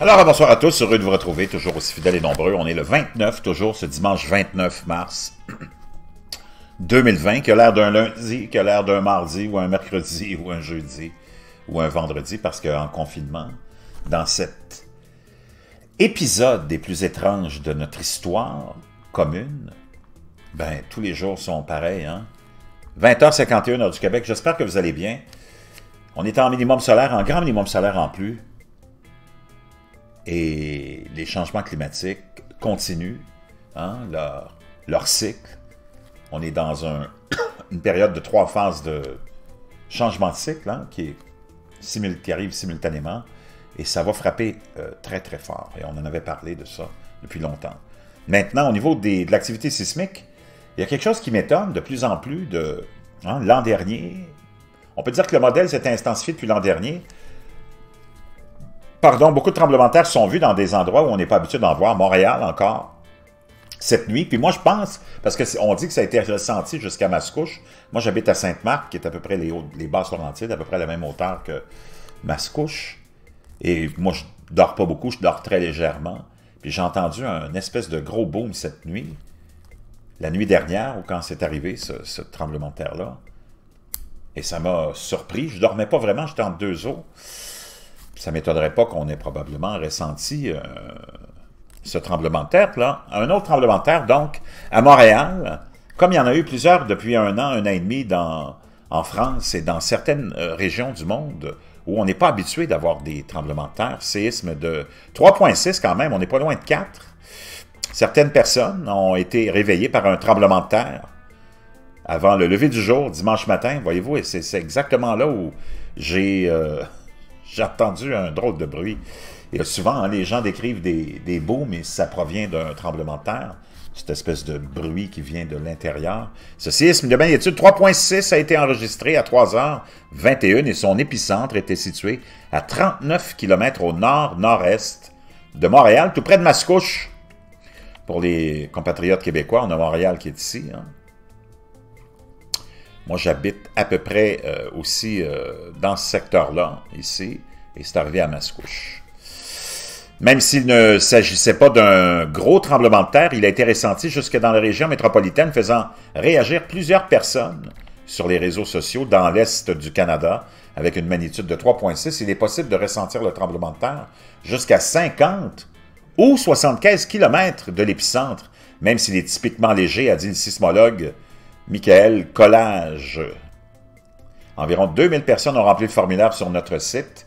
Alors, bonsoir à tous, heureux de vous retrouver, toujours aussi fidèles et nombreux. On est le 29, toujours ce dimanche 29 mars 2020, qui a l'air d'un lundi, qui a l'air d'un mardi, ou un mercredi, ou un jeudi, ou un vendredi, parce qu'en confinement, dans cet épisode des plus étranges de notre histoire commune, ben, tous les jours sont pareils, hein? 20h51 heure du Québec, j'espère que vous allez bien. On est en minimum solaire, en grand minimum solaire en plus et les changements climatiques continuent hein, leur, leur, cycle. On est dans un, une période de trois phases de changement de cycle hein, qui, est, arrive simultanément et ça va frapper euh, très très fort. Et on en avait parlé de ça depuis longtemps. Maintenant, au niveau de l'activité sismique, il y a quelque chose qui m'étonne de plus en plus de hein, l'an dernier. On peut dire que le modèle s'est intensifié depuis l'an dernier, pardon, beaucoup de tremblements de terre sont vus dans des endroits où on n'est pas habitué d'en voir. Montréal encore, cette nuit. Puis moi, je pense, parce qu'on dit que ça a été ressenti jusqu'à Mascouche. Moi, j'habite à Sainte-Marthe, qui est à peu près les, les basses Laurentides, à peu près la même hauteur que Mascouche. Et moi, je dors pas beaucoup, je dors très légèrement. Puis j'ai entendu un espèce de gros boom cette nuit, la nuit dernière, ou quand c'est arrivé, ce, tremblement de terre-là. Et ça m'a surpris. Je dormais pas vraiment, j'étais entre deux eaux ça ne m'étonnerait pas qu'on ait probablement ressenti euh, ce tremblement de terre. Là. Un autre tremblement de terre, donc, à Montréal, comme il y en a eu plusieurs depuis un an, un an et demi en France et dans certaines euh, régions du monde où on n'est pas habitué d'avoir des tremblements de terre, séisme de 3,6 quand même, on n'est pas loin de 4. Certaines personnes ont été réveillées par un tremblement de terre avant le lever du jour, dimanche matin, voyez-vous, c'est exactement là où j'ai... Euh, j'ai entendu un drôle de bruit. Et souvent, hein, les gens décrivent des, des mais ça provient d'un tremblement de terre. Cette espèce de bruit qui vient de l'intérieur. Ce séisme de magnitude 3.6 a été enregistré à 3h21 et son épicentre était situé à 39 km au nord-nord-est de Montréal, tout près de Mascouche. Pour les compatriotes québécois, on a Montréal qui est ici. Hein. Moi, j'habite à peu près euh, aussi euh, dans ce secteur-là, ici, et c'est arrivé à Mascouche. Même s'il ne s'agissait pas d'un gros tremblement de terre, il a été ressenti jusque dans la région métropolitaine, faisant réagir plusieurs personnes sur les réseaux sociaux dans l'est du Canada, avec une magnitude de 3,6. Il est possible de ressentir le tremblement de terre jusqu'à 50 ou 75 km de l'épicentre, même s'il est typiquement léger, a dit le sismologue Michael Collage. Environ 2000 personnes ont rempli le formulaire sur notre site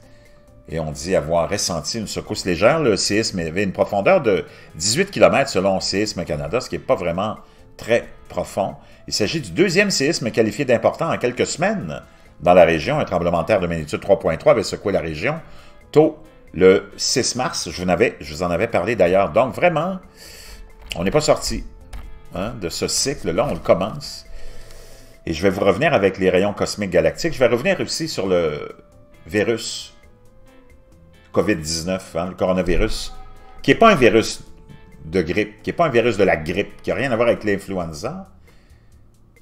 et on dit avoir ressenti une secousse légère. Le séisme avait une profondeur de 18 km selon Séisme Canada, ce qui n'est pas vraiment très profond. Il s'agit du deuxième séisme qualifié d'important en quelques semaines dans la région. Un tremblement de terre de magnitude 3.3 avait secoué la région tôt le 6 mars. Je vous, en avais parlé d'ailleurs. Donc vraiment, on n'est pas sorti hein, de ce cycle-là. On le commence. Et je vais vous revenir avec les rayons cosmiques galactiques. Je vais revenir aussi sur le virus COVID-19, hein, le coronavirus, qui n'est pas un virus de grippe, qui n'est pas un virus de la grippe, qui n'a rien à voir avec l'influenza.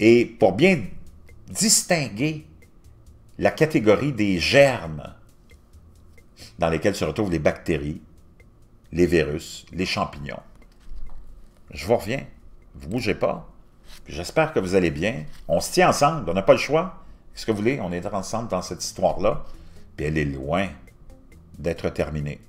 Et pour bien distinguer la catégorie des germes dans lesquels se retrouvent les bactéries, les virus, les champignons. Je vous reviens. Vous bougez pas. J'espère que vous allez bien. On se tient ensemble, on n'a pas le choix. Qu'est-ce que vous voulez? On est ensemble dans cette histoire-là. Puis elle est loin d'être terminée.